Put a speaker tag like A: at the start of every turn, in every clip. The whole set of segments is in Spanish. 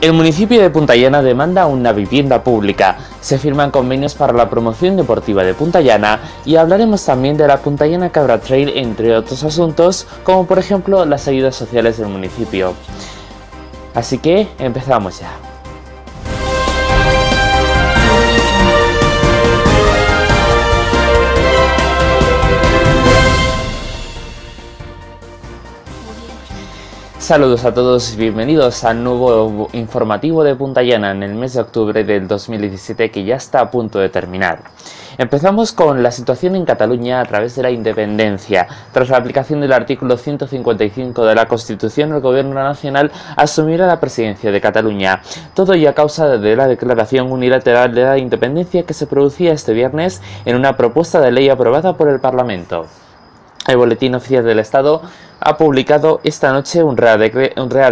A: El municipio de Punta Llana demanda una vivienda pública. Se firman convenios para la promoción deportiva de Punta Llana y hablaremos también de la Punta Llana Cabra Trail, entre otros asuntos, como por ejemplo las ayudas sociales del municipio. Así que empezamos ya. Saludos a todos y bienvenidos al nuevo informativo de Punta Llana en el mes de octubre del 2017 que ya está a punto de terminar. Empezamos con la situación en Cataluña a través de la independencia. Tras la aplicación del artículo 155 de la Constitución, el Gobierno Nacional asumirá la presidencia de Cataluña. Todo ello a causa de la declaración unilateral de la independencia que se producía este viernes en una propuesta de ley aprobada por el Parlamento. El Boletín Oficial del Estado ha publicado esta noche un real,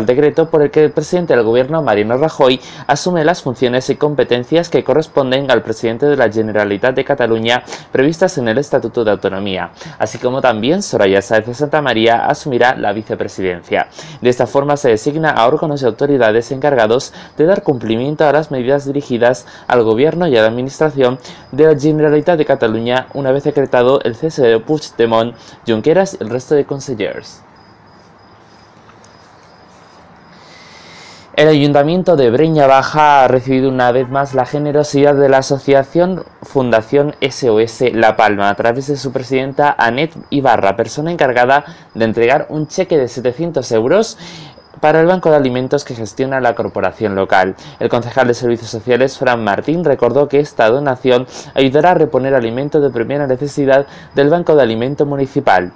A: decreto por el que el presidente del gobierno, Mariano Rajoy, asume las funciones y competencias que corresponden al presidente de la Generalitat de Cataluña previstas en el Estatuto de Autonomía, así como también Soraya Sáez de Santa María asumirá la vicepresidencia. De esta forma se designa a órganos y autoridades encargados de dar cumplimiento a las medidas dirigidas al gobierno y a la administración de la Generalitat de Cataluña una vez decretado el cese de Puigdemont, Junqueras y el resto de consejeros. El Ayuntamiento de Breña Baja ha recibido una vez más la generosidad de la Asociación Fundación SOS La Palma a través de su presidenta Anet Ibarra, persona encargada de entregar un cheque de 700 euros para el banco de alimentos que gestiona la corporación local. El concejal de Servicios Sociales, Fran Martín, recordó que esta donación ayudará a reponer alimentos de primera necesidad del banco de alimento municipal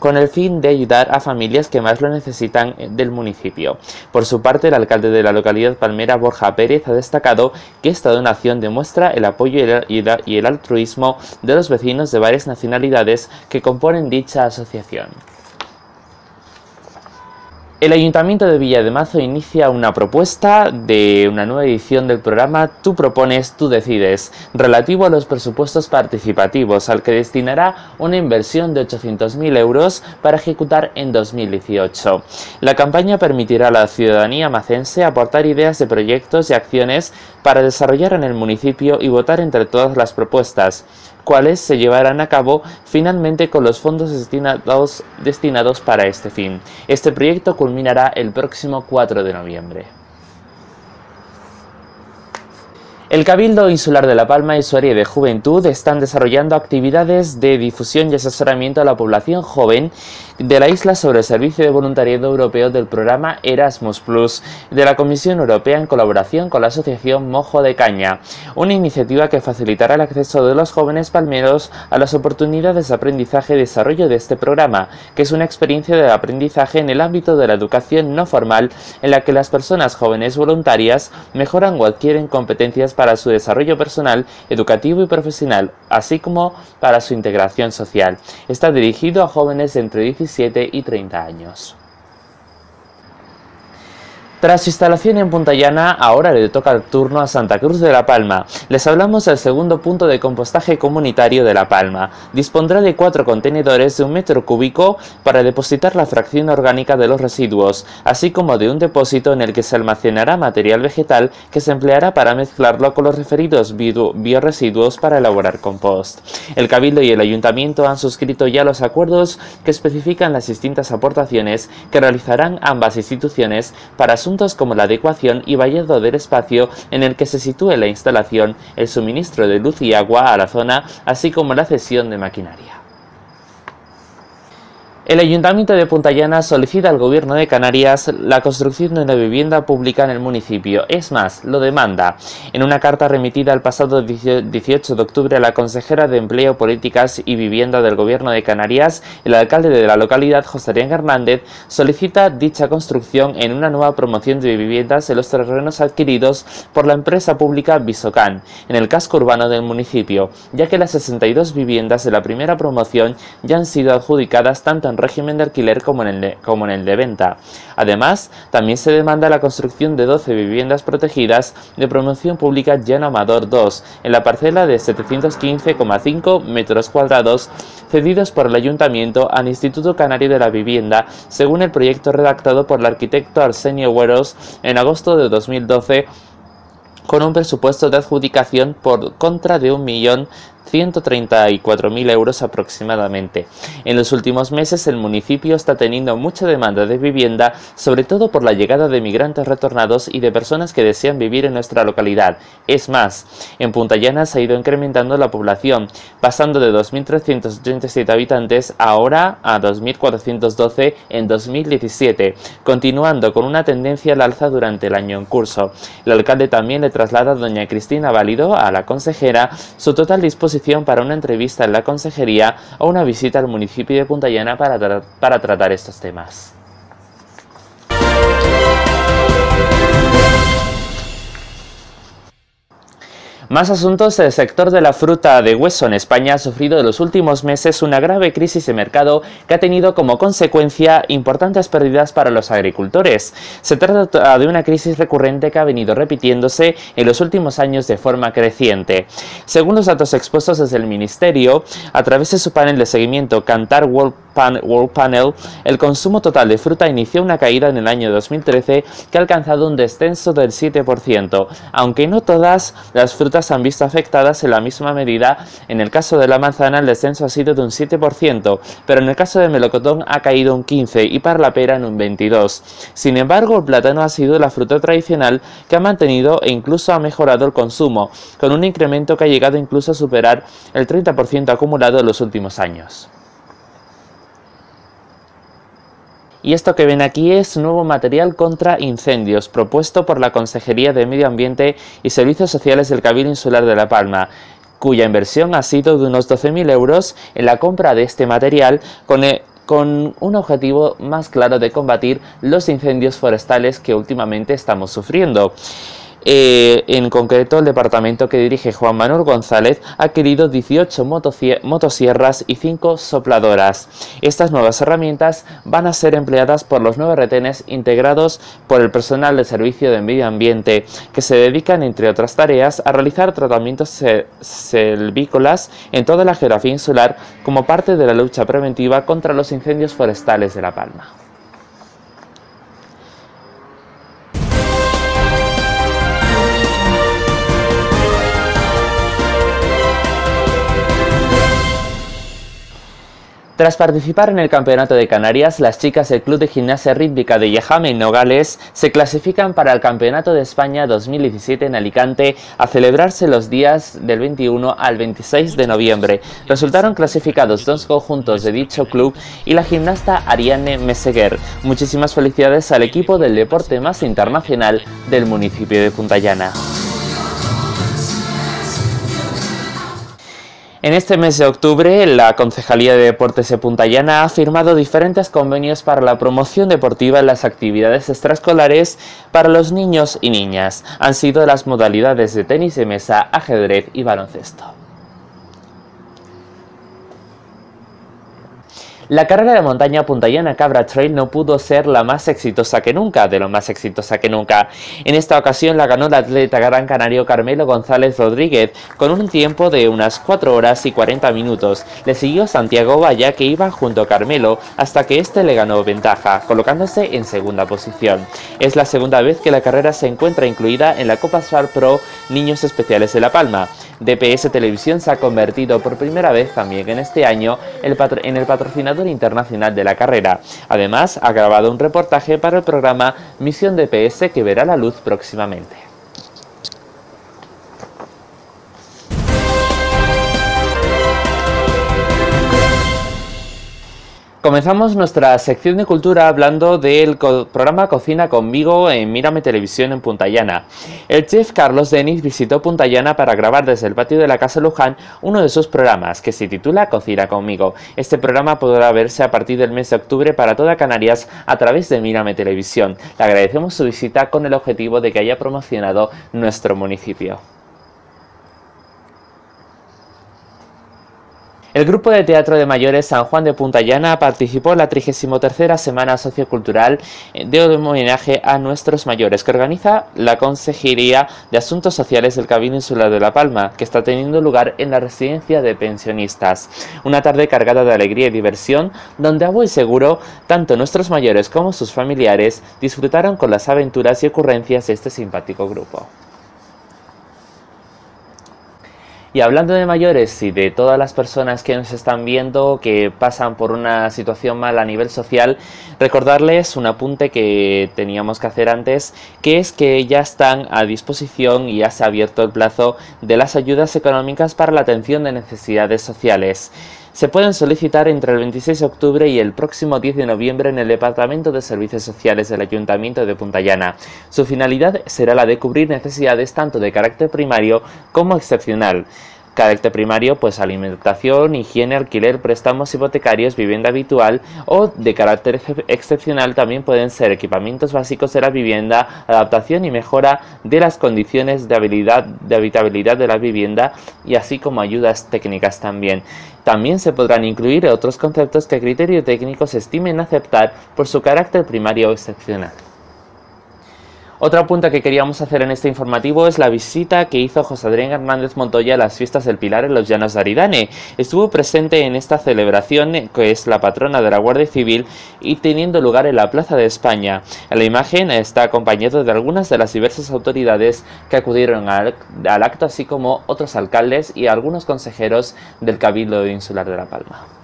A: con el fin de ayudar a familias que más lo necesitan del municipio. Por su parte, el alcalde de la localidad palmera, Borja Pérez, ha destacado que esta donación demuestra el apoyo y el altruismo de los vecinos de varias nacionalidades que componen dicha asociación. El Ayuntamiento de Villa de Mazo inicia una propuesta de una nueva edición del programa Tú propones, tú decides, relativo a los presupuestos participativos, al que destinará una inversión de 800.000 euros para ejecutar en 2018. La campaña permitirá a la ciudadanía macense aportar ideas de proyectos y acciones para desarrollar en el municipio y votar entre todas las propuestas cuales se llevarán a cabo finalmente con los fondos destinados, destinados para este fin. Este proyecto culminará el próximo 4 de noviembre. El Cabildo Insular de La Palma y su área de juventud están desarrollando actividades de difusión y asesoramiento a la población joven de la isla sobre el servicio de voluntariado europeo del programa Erasmus Plus de la Comisión Europea en colaboración con la Asociación Mojo de Caña, una iniciativa que facilitará el acceso de los jóvenes palmeros a las oportunidades de aprendizaje y desarrollo de este programa, que es una experiencia de aprendizaje en el ámbito de la educación no formal en la que las personas jóvenes voluntarias mejoran o adquieren competencias para su desarrollo personal, educativo y profesional, así como para su integración social. Está dirigido a jóvenes entre 17 y 30 años. Tras su instalación en Punta Llana, ahora le toca el turno a Santa Cruz de La Palma. Les hablamos del segundo punto de compostaje comunitario de La Palma. Dispondrá de cuatro contenedores de un metro cúbico para depositar la fracción orgánica de los residuos, así como de un depósito en el que se almacenará material vegetal que se empleará para mezclarlo con los referidos bioresiduos para elaborar compost. El Cabildo y el Ayuntamiento han suscrito ya los acuerdos que especifican las distintas aportaciones que realizarán ambas instituciones para su como la adecuación y vallado del espacio en el que se sitúe la instalación, el suministro de luz y agua a la zona, así como la cesión de maquinaria. El Ayuntamiento de Punta Llana solicita al Gobierno de Canarias la construcción de una vivienda pública en el municipio. Es más, lo demanda. En una carta remitida el pasado 18 de octubre a la consejera de Empleo, Políticas y Vivienda del Gobierno de Canarias, el alcalde de la localidad, José Arián Hernández, solicita dicha construcción en una nueva promoción de viviendas en los terrenos adquiridos por la empresa pública Visocan, en el casco urbano del municipio, ya que las 62 viviendas de la primera promoción ya han sido adjudicadas tanto en régimen de alquiler como en, el de, venta. Además, también se demanda la construcción de 12 viviendas protegidas de promoción pública Llano Amador 2 en la parcela de 715,5 metros cuadrados cedidos por el Ayuntamiento al Instituto Canario de la Vivienda, según el proyecto redactado por el arquitecto Arsenio Hueros en agosto de 2012 con un presupuesto de adjudicación por contra de un millón 134.000 euros aproximadamente. En los últimos meses el municipio está teniendo mucha demanda de vivienda, sobre todo por la llegada de migrantes retornados y de personas que desean vivir en nuestra localidad. Es más, en Punta Llana se ha ido incrementando la población, pasando de 2.387 habitantes ahora a 2.412 en 2017, continuando con una tendencia al alza durante el año en curso. El alcalde también le traslada a doña Cristina Válido, a la consejera, su total disposición para una entrevista en la consejería o una visita al municipio de Punta Llana para, para tratar estos temas. Más asuntos, el sector de la fruta de hueso en España ha sufrido en los últimos meses una grave crisis de mercado que ha tenido como consecuencia importantes pérdidas para los agricultores. Se trata de una crisis recurrente que ha venido repitiéndose en los últimos años de forma creciente. Según los datos expuestos desde el Ministerio, a través de su panel de seguimiento Cantar World, World Panel, el consumo total de fruta inició una caída en el año 2013 que ha alcanzado un descenso del 7%, aunque no todas las frutas han visto afectadas en la misma medida. En el caso de la manzana el descenso ha sido de un 7%, pero en el caso de melocotón ha caído un 15% y para la pera en un 22%. Sin embargo, el plátano ha sido la fruta tradicional que ha mantenido e incluso ha mejorado el consumo, con un incremento que ha llegado incluso a superar el 30% acumulado en los últimos años. Y esto que ven aquí es nuevo material contra incendios propuesto por la Consejería de Medio Ambiente y Servicios Sociales del Cabildo Insular de La Palma cuya inversión ha sido de unos 12.000 euros en la compra de este material con, e, con un objetivo más claro de combatir los incendios forestales que últimamente estamos sufriendo. Eh, en concreto, el departamento que dirige Juan Manuel González ha adquirido 18 motosierras y 5 sopladoras. Estas nuevas herramientas van a ser empleadas por los nueve retenes integrados por el personal del Servicio de Medio Ambiente, que se dedican, entre otras tareas, a realizar tratamientos selvícolas en toda la geografía insular como parte de la lucha preventiva contra los incendios forestales de La Palma. Tras participar en el Campeonato de Canarias, las chicas del Club de Gimnasia Rítmica de Yejame en Nogales se clasifican para el Campeonato de España 2017 en Alicante a celebrarse los días del 21 al 26 de noviembre. Resultaron clasificados dos conjuntos de dicho club y la gimnasta Ariane Meseguer. Muchísimas felicidades al equipo del deporte más internacional del municipio de Punta En este mes de octubre, la Concejalía de Deportes de Punta Llana ha firmado diferentes convenios para la promoción deportiva en las actividades extraescolares para los niños y niñas. Han sido las modalidades de tenis de mesa, ajedrez y baloncesto. La carrera de montaña Puntallana Cabra Trail no pudo ser la más exitosa que nunca, de lo más exitosa que nunca. En esta ocasión la ganó el atleta gran canario Carmelo González Rodríguez con un tiempo de unas 4 horas y 40 minutos. Le siguió Santiago Valla que iba junto a Carmelo hasta que este le ganó ventaja, colocándose en segunda posición. Es la segunda vez que la carrera se encuentra incluida en la Copa Sfar Pro Niños Especiales de La Palma. DPS Televisión se ha convertido por primera vez también en este año en el patrocinador internacional de la carrera. Además, ha grabado un reportaje para el programa Misión DPS que verá la luz próximamente. Comenzamos nuestra sección de cultura hablando del programa Cocina conmigo en Mírame Televisión en Punta Llana. El chef Carlos Denis visitó Punta Llana para grabar desde el patio de la Casa Luján uno de sus programas que se titula Cocina conmigo. Este programa podrá verse a partir del mes de octubre para toda Canarias a través de Mírame Televisión. Le agradecemos su visita con el objetivo de que haya promocionado nuestro municipio. El grupo de teatro de mayores San Juan de Punta Llana participó en la 33 Semana Sociocultural de homenaje a nuestros mayores que organiza la Consejería de Asuntos Sociales del Cabildo Insular de La Palma, que está teniendo lugar en la residencia de pensionistas. Una tarde cargada de alegría y diversión, donde a buen seguro tanto nuestros mayores como sus familiares disfrutaron con las aventuras y ocurrencias de este simpático grupo. Y hablando de mayores y de todas las personas que nos están viendo que pasan por una situación mala a nivel social, recordarles un apunte que teníamos que hacer antes, que es que ya están a disposición y ya se ha abierto el plazo de las ayudas económicas para la atención de necesidades sociales se pueden solicitar entre el 26 de octubre y el próximo 10 de noviembre en el Departamento de Servicios Sociales del Ayuntamiento de Punta Llana. Su finalidad será la de cubrir necesidades tanto de carácter primario como excepcional. Carácter primario, pues alimentación, higiene, alquiler, préstamos hipotecarios, vivienda habitual o de carácter excepcional también pueden ser equipamientos básicos de la vivienda, adaptación y mejora de las condiciones de, habilidad, de habitabilidad de la vivienda y así como ayudas técnicas también. También se podrán incluir otros conceptos que criterio técnico se estimen aceptar por su carácter primario o excepcional. Otra punta que queríamos hacer en este informativo es la visita que hizo José Adrián Hernández Montoya a las fiestas del Pilar en los Llanos de Aridane. Estuvo presente en esta celebración, que es la patrona de la Guardia Civil, y teniendo lugar en la Plaza de España. La imagen está acompañado de algunas de las diversas autoridades que acudieron al, al acto, así como otros alcaldes y algunos consejeros del Cabildo Insular de La Palma.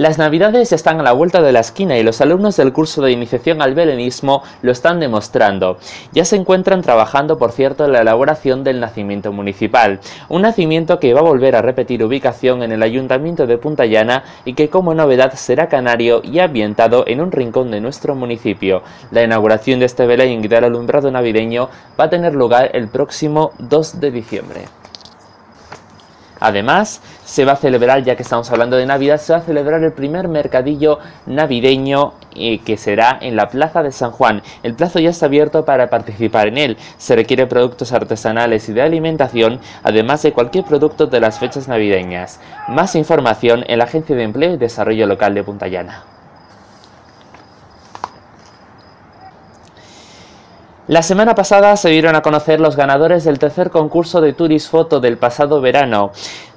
A: Las navidades están a la vuelta de la esquina y los alumnos del curso de iniciación al belenismo lo están demostrando. Ya se encuentran trabajando, por cierto, en la elaboración del nacimiento municipal, un nacimiento que va a volver a repetir ubicación en el ayuntamiento de Punta Llana y que como novedad será canario y ambientado en un rincón de nuestro municipio. La inauguración de este Belén del alumbrado navideño va a tener lugar el próximo 2 de diciembre. Además, se va a celebrar, ya que estamos hablando de Navidad, se va a celebrar el primer mercadillo navideño eh, que será en la Plaza de San Juan. El plazo ya está abierto para participar en él. Se requiere productos artesanales y de alimentación, además de cualquier producto de las fechas navideñas. Más información en la Agencia de Empleo y Desarrollo Local de Punta La semana pasada se dieron a conocer los ganadores del tercer concurso de Turisfoto del pasado verano.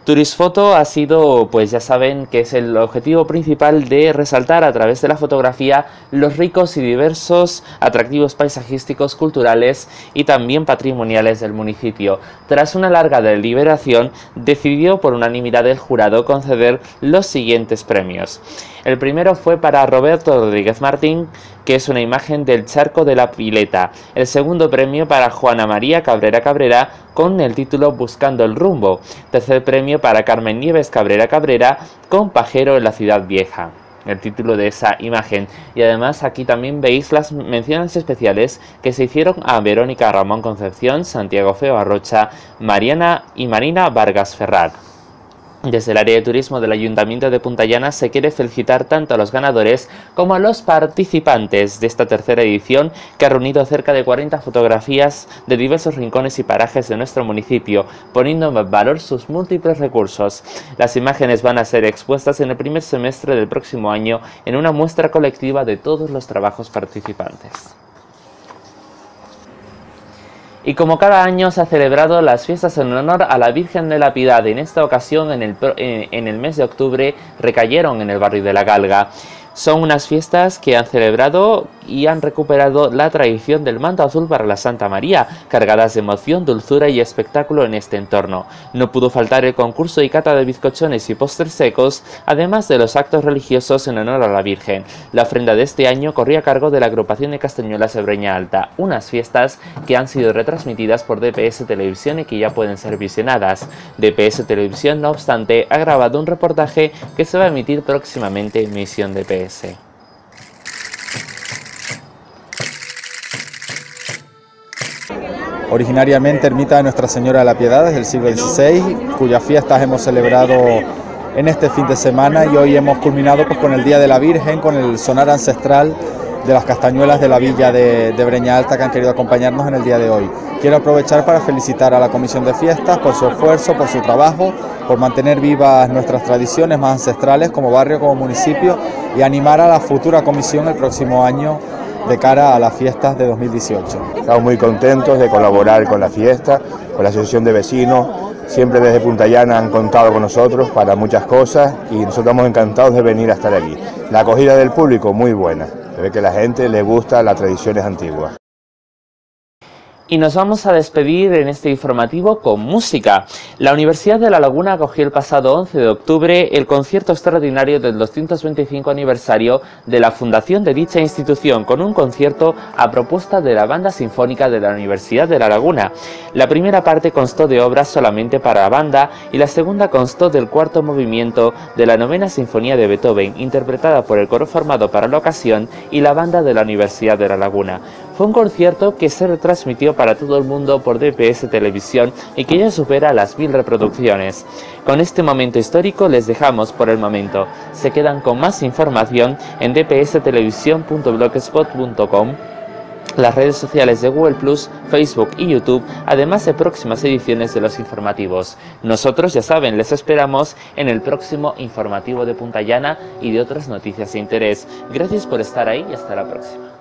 A: Turisfoto ha sido, pues ya saben que es el objetivo principal de resaltar a través de la fotografía los ricos y diversos atractivos paisajísticos, culturales y también patrimoniales del municipio. Tras una larga deliberación, decidió por unanimidad el jurado conceder los siguientes premios. El primero fue para Roberto Rodríguez Martín, que es una imagen del charco de la pileta. El segundo premio para Juana María Cabrera Cabrera, con el título Buscando el rumbo. Tercer premio para Carmen Nieves Cabrera Cabrera, con Pajero en la ciudad vieja el título de esa imagen. Y además aquí también veis las menciones especiales que se hicieron a Verónica Ramón Concepción, Santiago Feo Arrocha, Mariana y Marina Vargas Ferrar. Desde el área de turismo del Ayuntamiento de Punta Llana se quiere felicitar tanto a los ganadores como a los participantes de esta tercera edición que ha reunido cerca de 40 fotografías de diversos rincones y parajes de nuestro municipio, poniendo en valor sus múltiples recursos. Las imágenes van a ser expuestas en el primer semestre del próximo año en una muestra colectiva de todos los trabajos participantes. Y como cada año se ha celebrado las fiestas en honor a la Virgen de la Piedad, en esta ocasión en el, en el mes de octubre recayeron en el barrio de la Galga. Son unas fiestas que han celebrado y han recuperado la tradición del manto azul para la Santa María, cargadas de emoción, dulzura y espectáculo en este entorno. No pudo faltar el concurso y cata de bizcochones y postres secos, además de los actos religiosos en honor a la Virgen. La ofrenda de este año corría a cargo de la agrupación de Castañuelas de Breña Alta, unas fiestas que han sido retransmitidas por DPS Televisión y que ya pueden ser visionadas. DPS Televisión, no obstante, ha grabado un reportaje que se va a emitir próximamente en Misión DPS.
B: Originariamente ermita de Nuestra Señora de la Piedad desde el siglo XVI, cuyas fiestas hemos celebrado en este fin de semana y hoy hemos culminado pues, con el Día de la Virgen, con el sonar ancestral de las castañuelas de la villa de, de, Breña Alta que han querido acompañarnos en el día de hoy. Quiero aprovechar para felicitar a la Comisión de Fiestas por su esfuerzo, por su trabajo, por mantener vivas nuestras tradiciones más ancestrales como barrio, como municipio y animar a la futura comisión el próximo año de cara a las fiestas de 2018.
C: Estamos muy contentos de colaborar con la fiesta, con la Asociación de Vecinos, siempre desde Punta Llana han contado con nosotros para muchas cosas y nosotros estamos encantados de venir a estar aquí. La acogida del público muy buena, se ve que a la gente le gusta las tradiciones antiguas.
A: Y nos vamos a despedir en este informativo con música. La Universidad de La Laguna acogió el pasado 11 de octubre el concierto extraordinario del 225 aniversario de la fundación de dicha institución con un concierto a propuesta de la Banda Sinfónica de la Universidad de La Laguna. La primera parte constó de obras solamente para la banda y la segunda constó del cuarto movimiento de la novena Sinfonía de Beethoven, interpretada por el coro formado para la ocasión y la banda de la Universidad de La Laguna. Fue un concierto que se retransmitió para todo el mundo por DPS Televisión y que ya supera las mil reproducciones. Con este momento histórico les dejamos por el momento. Se quedan con más información en dpstelevisión.blogspot.com las redes sociales de Google Plus, Facebook y YouTube, además de próximas ediciones de los informativos. Nosotros, ya saben, les esperamos en el próximo informativo de Punta Llana y de otras noticias de interés. Gracias por estar ahí y hasta la próxima.